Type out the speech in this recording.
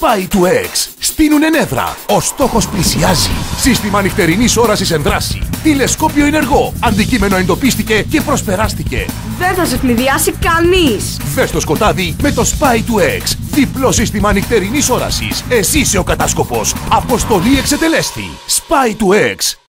Spy του X. Στείνουν νεύρα. Ο στόχος πλησιάζει. Σύστημα νυχτερινής όρασης εν δράση. Τηλεσκόπιο ενεργό. Αντικείμενο εντοπίστηκε και προσπεράστηκε. Δεν θα σε πληδιάσει κανείς. Δες το σκοτάδι με το Spy του X. Διπλό σύστημα νυχτερινής όρασης. Εσύ είσαι ο κατάσκοπος. Αποστολή εξετελέστη. Spy του X.